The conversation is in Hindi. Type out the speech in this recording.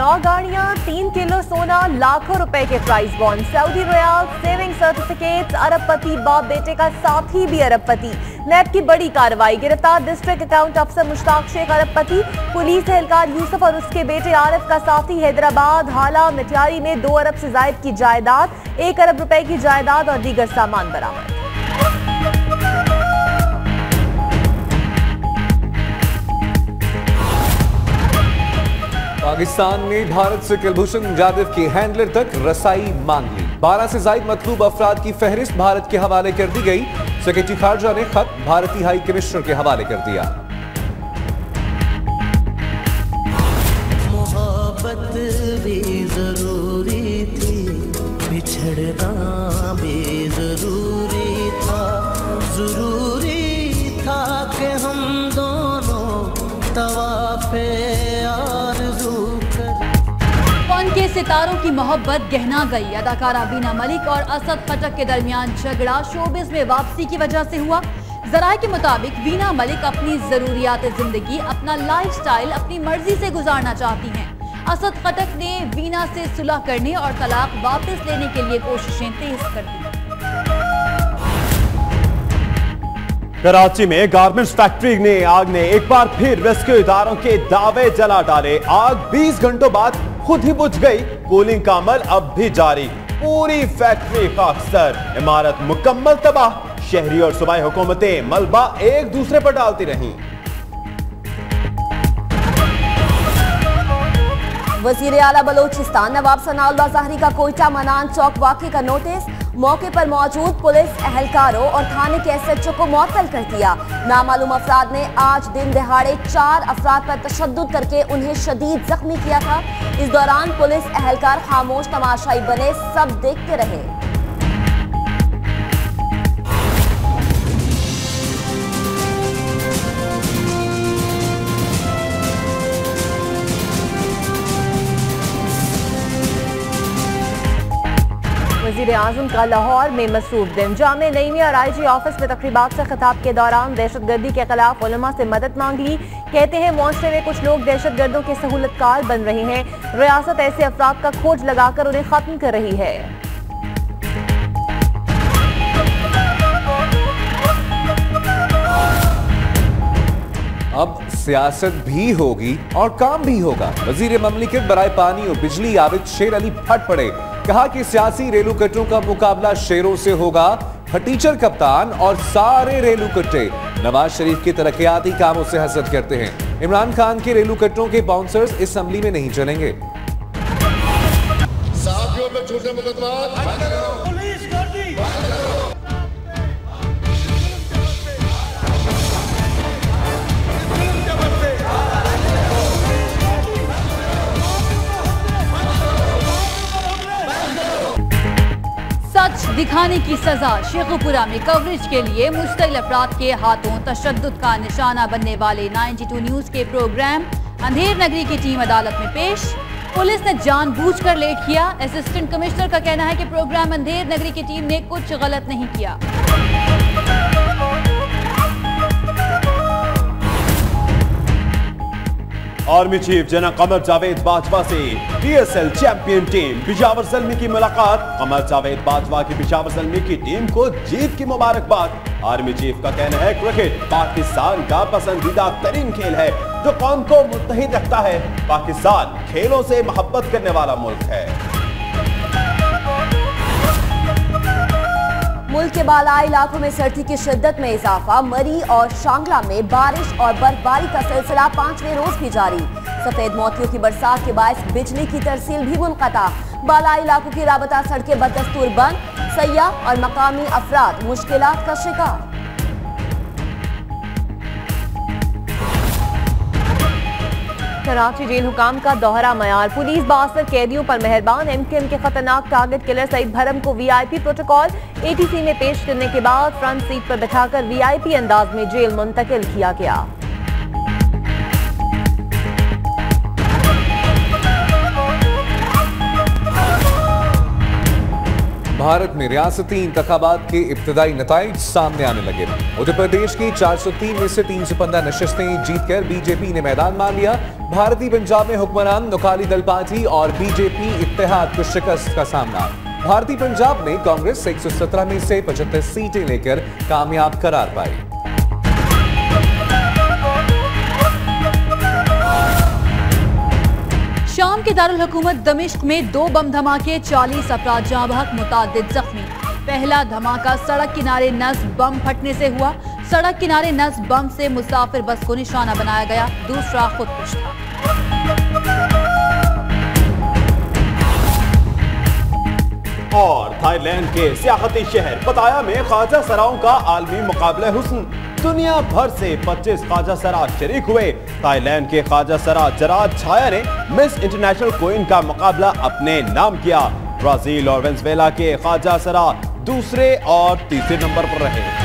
नौ गाड़ियाँ तीन किलो सोना, लाखों रुपए के price bond Saudi riyal saving certificate अरबपति बाप बेटे का साथी भी अरबपति। नैब की बड़ी कार्रवाई, गिरफ़्तार डिस्ट्रिक्ट अकाउंट अफसर मुश्ताक शेख अरबपति। पुलिस एहलकार यूसुफ और उसके बेटे आरफ का साथी हैदराबाद। हाला मिठियारी में दो अरब से जायद की जायदाद, एक अरब रुपए की जायदाद और दीगर सामान बरामद। पाकिस्तान ने भारत से कुलभूषण जाधव के हैंडलर तक रसाई मांग ली। बारह से जायद मतलूब अफराद की फहरिस्त भारत के हवाले कर दी गई। सेक्रेटरी खारजा ने खत भारतीय हाई कमिश्नर के हवाले कर दिया। सितारों की मोहब्बत गहना गई। अदाकारा बीना मलिक और असद खटक के दरमियान झगड़ा शोबिस में वापसी की वजह से हुआ। जराये के मुताबिक वीना मलिक अपनी जरूरियात ज़िंदगी, अपना लाइफ स्टाइल अपनी मर्ज़ी से गुजारना चाहती हैं। असद खटक ने वीना से सुलह करने और तलाक वापस लेने के लिए कोशिशें तेज कर दी। कराची में गारमेंट्स फैक्ट्री ने आग ने एक बार फिर रेस्क्यू इदारों के दावे जला डाले। आग 20 घंटों बाद खुद ही बुझ गई, कूलिंग का अमल अब भी जारी। पूरी फैक्ट्री का अक्सर इमारत मुकम्मल तबाह। शहरी और सूबाई हुकूमतें मलबा एक दूसरे पर डालती रहीं। वज़ीर आला बलोचिस्तान नवाब सनाउल्ला जहरी का कोयटा, मनान चौक वाकई का नोटिस मौके पर मौजूद पुलिस एहलकारों और थाने के एसएचओ को मअतल कर दिया। नामालूम अफराद ने आज दिन दिहाड़े चार अफराद पर तशद करके उन्हें शदीद जख्मी किया था। इस दौरान पुलिस एहलकार खामोश, तमाशाई बने, सब देखते रहे। वज़ीर आज़म का लाहौर में मसरूफ दिन। जाम नईमी और आई जी ऑफ़िस में तकरीबा से खिताब के दौरान दहशत गर्दी के खिलाफ उलमा से मदद मांग। ली कहते हैं मुआरे में कुछ लोग दहशत गर्दों के सहूलतकार बन रहे हैं। रियासत ऐसे अफराद का खोज लगाकर उन्हें खत्म कर रही है। अब सियासत भी होगी और काम भी होगा। वज़ीर ममलिकत बराए पानी और बिजली आबिद शेर अली फट पड़े। कहा कि सियासी रेलू कट्टों का मुकाबला शेरों से होगा। फटीचर कप्तान और सारे रेलू कट्टे नवाज़ शरीफ के तरक्याती कामों से हसरत करते हैं। इमरान खान के रेलू कट्टों के बाउंसर्स इस असम्बली में नहीं चलेंगे। दिखाने की सजा। शेखुपुरा में कवरेज के लिए मुश्तिल अफराद के हाथों तशद का निशाना बनने वाले 92 न्यूज़ के प्रोग्राम। अंधेर नगरी की टीम अदालत में पेश। पुलिस ने जानबूझकर लेट किया। असिस्टेंट कमिश्नर का कहना है कि प्रोग्राम अंधेर नगरी की टीम ने कुछ गलत नहीं किया। Army chief general Qamar Javed Bajwa से PSL champion team Peshawar Zalmi की मुलाकात। कमर जावेद बाजवा की पिशावर सलमी की टीम को जीत की मुबारकबाद। आर्मी चीफ का कहना है, क्रिकेट पाकिस्तान का पसंदीदा तरीन खेल है, जो कौन को मुतहिद रखता है। पाकिस्तान खेलों से मोहब्बत करने वाला मुल्क है। मुल्क के बालाई इलाकों में सर्दी की शिद्दत में इजाफा, मरी और शांगला में बारिश और बर्फबारी का सिलसिला पाँचवें रोज भी जारी। सफ़ेद मोतियों की बरसात के बायस बिजली की तरसील भी मुनकता। बालाई इलाकों की राबता सड़कें बदस्तूर बंद सयाह और मकामी अफराद मुश्किल का शिकार। कराची जेल हुकाम का दोहरा मैार पुलिस बासर कैदियों पर मेहरबान। एमकेएम के खतरनाक टारगेट किलर सईद भरम को वीआईपी प्रोटोकॉल एटीसी में पेश करने के बाद फ्रंट सीट पर बैठाकर वीआईपी अंदाज में जेल मुंतकिल किया गया। भारत में रियासती इंतबात के इब्तदाई नतज सामने आने लगे। उत्तर प्रदेश की 403 में से 315 नशस्तें जीतकर बीजेपी ने मैदान मान लिया। भारतीय पंजाब में हुक्मरान नकाली दल पार्टी और बीजेपी इतिहाद को शिकस्त का सामना। भारतीय पंजाब में कांग्रेस 117 में से 75 सीटें लेकर कामयाब करार पाई। शाम के दारुल हुकूमत दमिश्क में दो बम धमाके 40 अपराध जहाँ बहक मुताद जख्मी। पहला धमाका सड़क किनारे नस बम फटने से हुआ। सड़क किनारे नस बम से मुसाफिर बस को निशाना बनाया गया। दूसरा खुदकुश था। और थाईलैंड के सियाती शहर पताया में ख्वाजा सराओं का आलमी मुकाबला हुसन। दुनिया भर से 25 ख्वाजा सरा शरीक हुए। थाईलैंड के ख्वाजा सरा जराद छाया ने मिस इंटरनेशनल कोइन का मुकाबला अपने नाम किया। ब्राज़ील और वेंसवेला के ख्वाजा सरा दूसरे और तीसरे नंबर पर रहे।